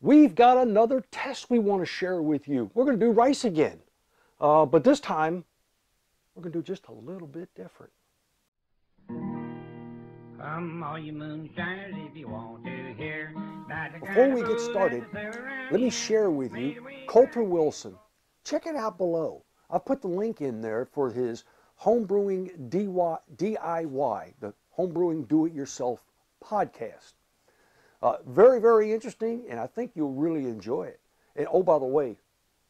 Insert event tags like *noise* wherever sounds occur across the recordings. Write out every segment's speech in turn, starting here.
we've got another test we want to share with you. We're going to do rice again, uh, but this time we're going to do just a little bit different. Come all you moonshiners if you want to hear. Before we get started, let me share with you Colter Wilson. Check it out below. I've put the link in there for his homebrewing DIY, the homebrewing do-it-yourself podcast. Uh, very, very interesting, and I think you'll really enjoy it. And oh, by the way,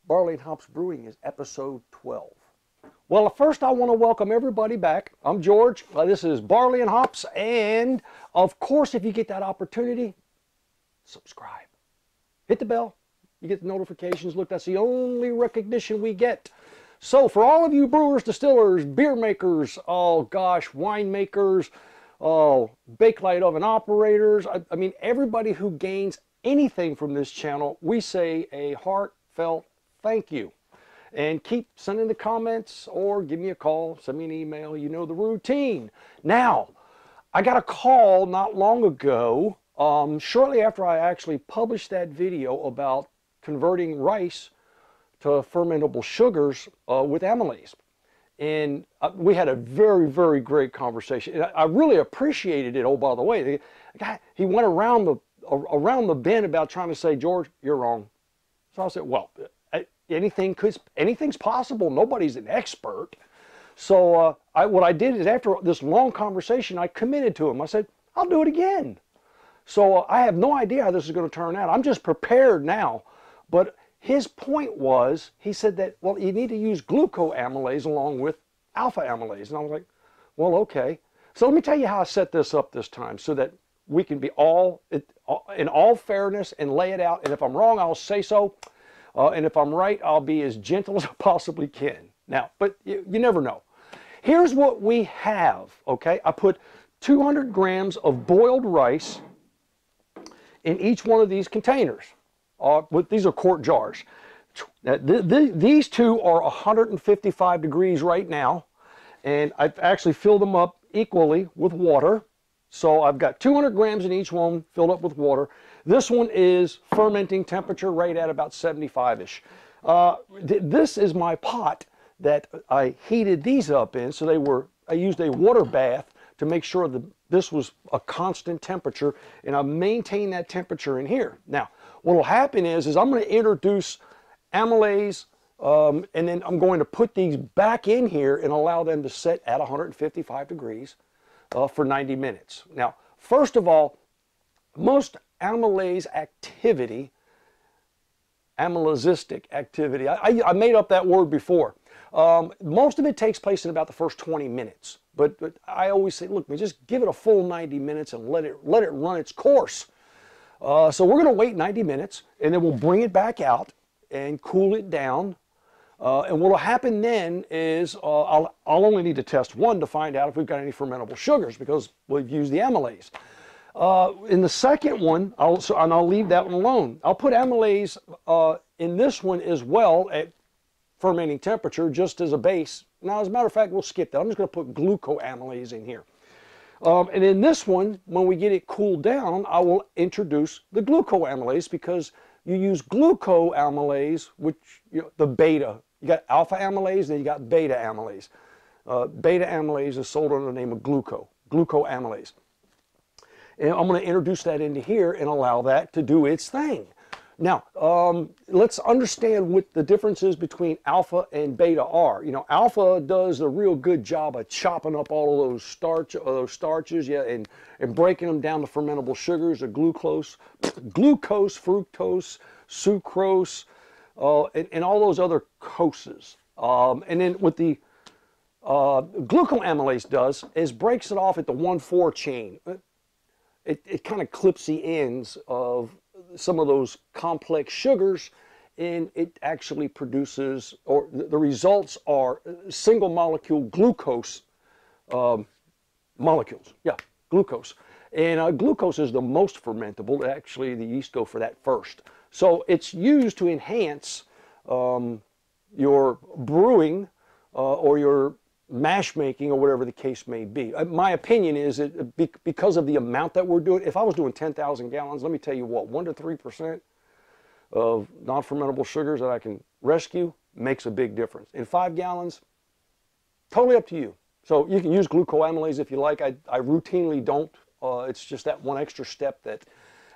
Barley and Hops Brewing is episode 12. Well, first I want to welcome everybody back. I'm George. Uh, this is Barley and Hops, and of course, if you get that opportunity, subscribe. Hit the bell. You get the notifications. Look, that's the only recognition we get. So, for all of you brewers, distillers, beer makers, oh gosh, winemakers, oh, bakelite oven operators. I, I mean, everybody who gains anything from this channel, we say a heartfelt thank you. And keep sending the comments or give me a call, send me an email. You know the routine. Now, I got a call not long ago, um, shortly after I actually published that video about converting rice to fermentable sugars uh, with amylase and uh, we had a very, very great conversation. I really appreciated it. Oh, by the way, the guy he went around the around the bend about trying to say, George, you're wrong. So I said, well, uh, anything could anything's possible. Nobody's an expert. So uh, I, what I did is after this long conversation, I committed to him. I said, I'll do it again. So uh, I have no idea how this is going to turn out. I'm just prepared now. But his point was, he said that, well, you need to use glucoamylase along with alpha amylase. And I was like, well, okay. So let me tell you how I set this up this time so that we can be all, in all fairness and lay it out. And if I'm wrong, I'll say so. Uh, and if I'm right, I'll be as gentle *laughs* as I possibly can. Now, but you, you never know. Here's what we have, okay? I put 200 grams of boiled rice in each one of these containers uh, these are quart jars. Now, th th these two are 155 degrees right now, and I've actually filled them up equally with water. So I've got 200 grams in each one filled up with water. This one is fermenting temperature right at about 75-ish. Uh, th this is my pot that I heated these up in. So they were, I used a water bath to make sure that this was a constant temperature and I maintain that temperature in here. Now, what will happen is, is I'm going to introduce amylase um, and then I'm going to put these back in here and allow them to set at 155 degrees uh, for 90 minutes. Now, first of all, most amylase activity, amylazistic activity, I, I, I made up that word before. Um, most of it takes place in about the first 20 minutes. But, but I always say, look, just give it a full 90 minutes and let it, let it run its course. Uh, so we're going to wait 90 minutes and then we'll bring it back out and cool it down. Uh, and what will happen then is uh, I'll, I'll only need to test one to find out if we've got any fermentable sugars because we've used the amylase. Uh, in the second one, I'll, so, and I'll leave that one alone. I'll put amylase uh, in this one as well at fermenting temperature just as a base. Now, as a matter of fact, we'll skip that. I'm just going to put glucoamylase in here. Um, and in this one, when we get it cooled down, I will introduce the glucoamylase because you use glucoamylase, which you know, the beta. You got alpha amylase, then you got beta amylase. Uh, beta amylase is sold under the name of gluco, glucoamylase. And I'm going to introduce that into here and allow that to do its thing. Now, um, let's understand what the differences between alpha and beta are. You know, alpha does a real good job of chopping up all of those starch, uh, those starches, yeah, and, and breaking them down to fermentable sugars, or glucose, *clears throat* glucose, fructose, sucrose, uh, and, and, all those other coses. Um, and then what the uh, glucoamylase does is breaks it off at the 1,4 chain. It, it kind of clips the ends of some of those complex sugars and it actually produces, or the results are single molecule glucose um, molecules. Yeah, glucose. And uh, glucose is the most fermentable. Actually, the yeast go for that first. So it's used to enhance um, your brewing uh, or your mash making or whatever the case may be. Uh, my opinion is that uh, because of the amount that we're doing, if I was doing 10,000 gallons, let me tell you what, 1 to 3%, of non-fermentable sugars that I can rescue makes a big difference. In five gallons, totally up to you. So you can use glucoamylase if you like. I, I routinely don't. Uh, it's just that one extra step that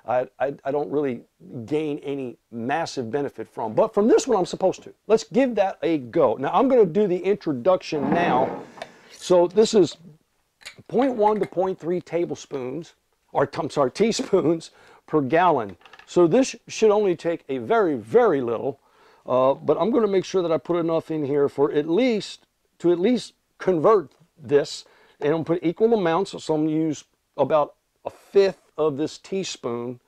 I, I, I, don't really gain any massive benefit from. But from this one, I'm supposed to. Let's give that a go. Now, I'm going to do the introduction now. So this is 0.1 to 0.3 tablespoons, or I'm sorry, teaspoons per gallon. So this should only take a very, very little, uh, but I'm going to make sure that I put enough in here for at least, to at least convert this, and I'm put equal amounts, so I'm going to use about a fifth of this teaspoon.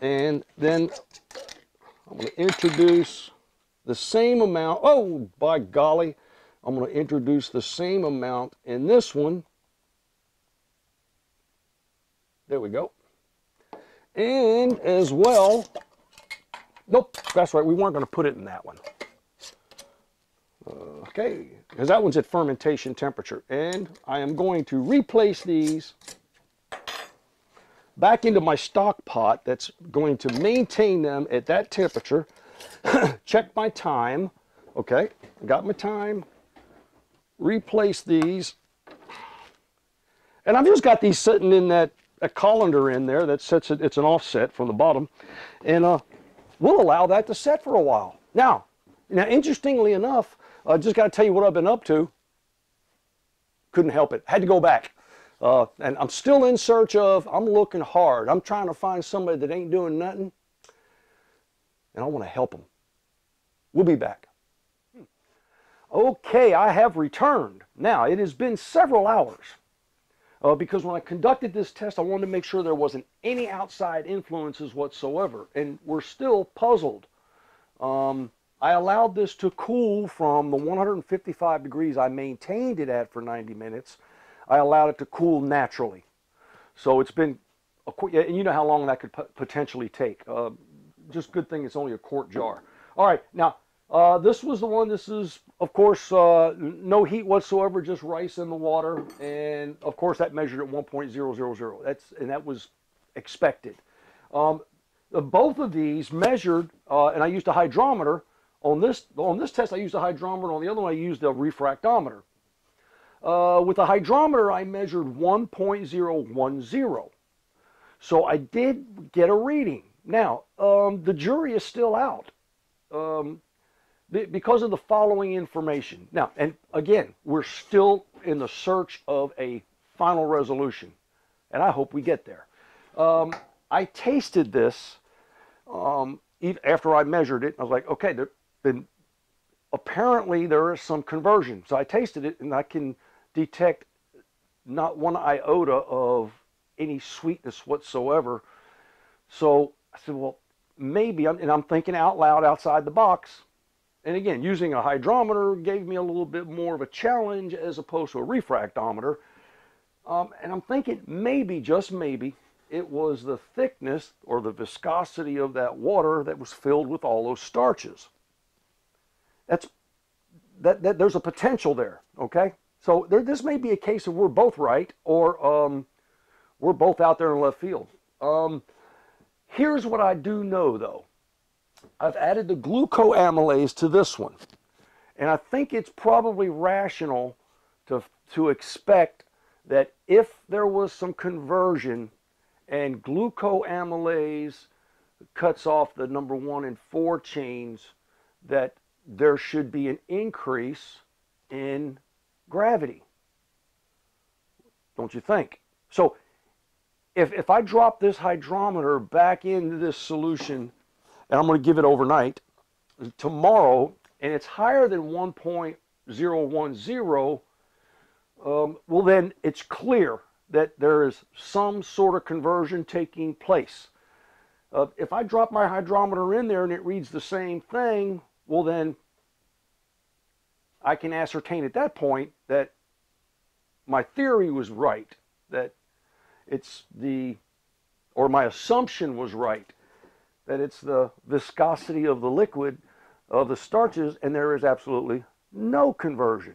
And then I'm going to introduce the same amount. Oh, by golly, I'm going to introduce the same amount in this one. There we go. And as well, nope, that's right, we weren't going to put it in that one. Okay, because that one's at fermentation temperature. And I am going to replace these back into my stock pot that's going to maintain them at that temperature. *coughs* Check my time. Okay, got my time. Replace these. And I've just got these sitting in that a colander in there that sets it, it's an offset from the bottom. And uh, we'll allow that to set for a while. Now, now interestingly enough, I just got to tell you what I've been up to. Couldn't help it. Had to go back. Uh, and I'm still in search of, I'm looking hard. I'm trying to find somebody that ain't doing nothing. And I want to help them. We'll be back. Okay, I have returned. Now, it has been several hours uh, because when I conducted this test, I wanted to make sure there wasn't any outside influences whatsoever. And we're still puzzled. Um, I allowed this to cool from the 155 degrees I maintained it at for 90 minutes I allowed it to cool naturally. So it's been, a, and you know how long that could potentially take. Uh, just good thing it's only a quart jar. All right, now uh, this was the one. This is, of course, uh, no heat whatsoever, just rice in the water, and of course that measured at 1.000. That's and that was expected. Um, both of these measured, uh, and I used a hydrometer on this. On this test, I used a hydrometer. On the other one, I used a refractometer. Uh, with a hydrometer, I measured 1.010. So I did get a reading. Now, um, the jury is still out um, because of the following information. Now, and again, we're still in the search of a final resolution, and I hope we get there. Um, I tasted this um, after I measured it. I was like, okay, there, then apparently there is some conversion. So I tasted it, and I can detect not one iota of any sweetness whatsoever. So I said, well, maybe, and I'm thinking out loud outside the box. And again, using a hydrometer gave me a little bit more of a challenge as opposed to a refractometer. Um, and I'm thinking maybe, just maybe, it was the thickness or the viscosity of that water that was filled with all those starches. That's that, that there's a potential there, okay? So there, this may be a case of we're both right or um, we're both out there in left field. Um, here's what I do know though. I've added the glucoamylase to this one. And I think it's probably rational to, to expect that if there was some conversion and glucoamylase cuts off the number one and four chains, that there should be an increase in gravity. Don't you think? So if, if I drop this hydrometer back into this solution, and I'm going to give it overnight, tomorrow, and it's higher than 1.010, um, well then it's clear that there is some sort of conversion taking place. Uh, if I drop my hydrometer in there and it reads the same thing, well then I can ascertain at that point that my theory was right, that it's the, or my assumption was right, that it's the viscosity of the liquid of the starches and there is absolutely no conversion.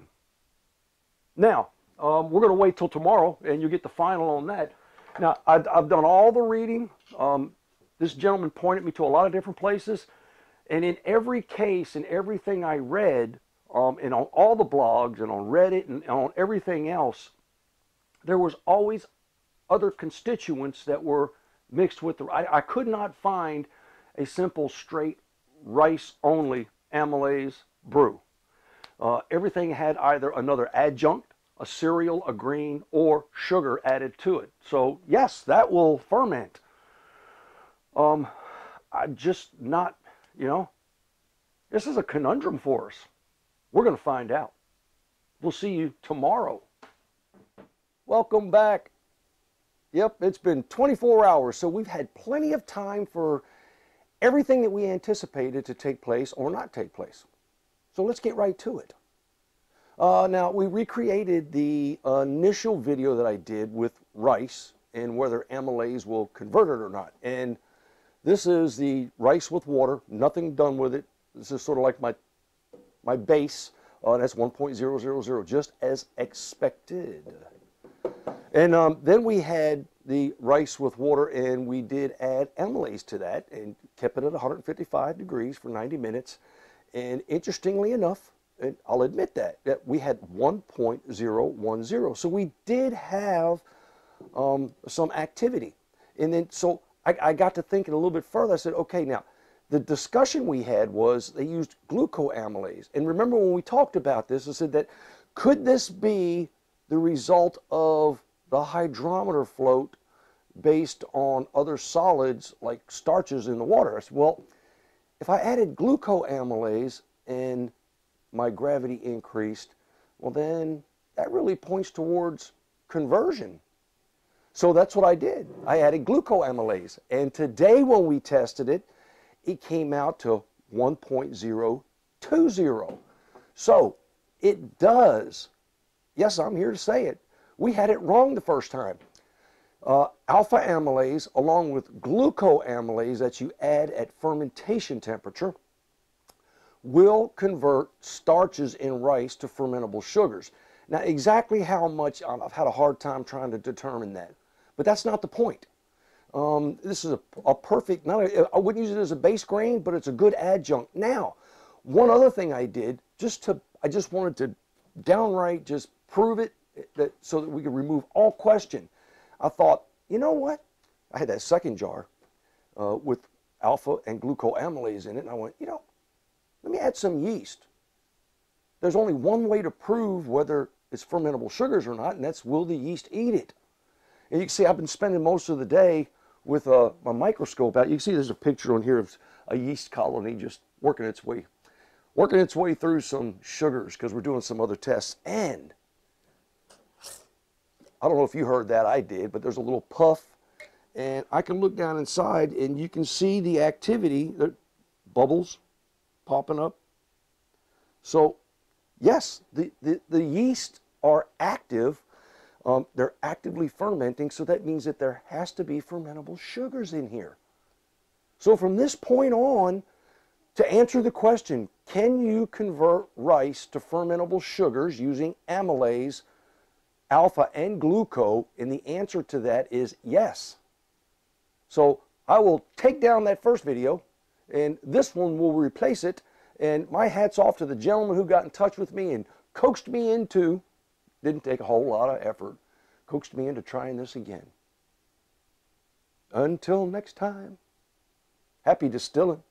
Now, um, we're going to wait till tomorrow and you get the final on that. Now, I've, I've done all the reading. Um, this gentleman pointed me to a lot of different places. And in every case, in everything I read, um, and on all the blogs and on Reddit and on everything else, there was always other constituents that were mixed with the. I, I could not find a simple straight rice only amylase brew. Uh, everything had either another adjunct, a cereal, a green, or sugar added to it. So yes, that will ferment. Um, I'm just not, you know, this is a conundrum for us. We're going to find out. We'll see you tomorrow. Welcome back. Yep, it's been 24 hours, so we've had plenty of time for everything that we anticipated to take place or not take place. So let's get right to it. Uh, now, we recreated the initial video that I did with rice and whether amylase will convert it or not. And this is the rice with water, nothing done with it. This is sort of like my, my base. Uh, that's 1.000, just as expected. And um, then we had the rice with water, and we did add amylase to that and kept it at 155 degrees for 90 minutes. And interestingly enough, and I'll admit that, that we had 1.010. So we did have um, some activity. And then, so I, I got to thinking a little bit further. I said, okay, now, the discussion we had was they used glucoamylase. And remember when we talked about this, I said that could this be the result of the hydrometer float based on other solids like starches in the water? I said, well, if I added glucoamylase and my gravity increased, well, then that really points towards conversion. So that's what I did. I added glucoamylase. And today when we tested it, it came out to 1.020. So it does. Yes, I'm here to say it. We had it wrong the first time. Uh, alpha amylase, along with glucoamylase that you add at fermentation temperature, will convert starches in rice to fermentable sugars. Now, exactly how much, I've had a hard time trying to determine that, but that's not the point. Um, this is a, a perfect, not I wouldn't use it as a base grain, but it's a good adjunct. Now, one other thing I did, just to, I just wanted to downright just prove it that so that we could remove all question. I thought, you know what? I had that second jar uh, with alpha and glucoamylase in it, and I went, you know, let me add some yeast. There's only one way to prove whether it's fermentable sugars or not, and that's will the yeast eat it? And you can see I've been spending most of the day with a, a microscope out. You can see there's a picture on here of a yeast colony just working its way, working its way through some sugars because we're doing some other tests. And I don't know if you heard that, I did, but there's a little puff and I can look down inside and you can see the activity, the bubbles popping up. So yes, the, the, the yeast are active um, they're actively fermenting, so that means that there has to be fermentable sugars in here. So from this point on, to answer the question, can you convert rice to fermentable sugars using amylase, alpha, and gluco? And the answer to that is yes. So I will take down that first video, and this one will replace it. And my hat's off to the gentleman who got in touch with me and coaxed me into didn't take a whole lot of effort. Coaxed me into trying this again. Until next time, happy distilling.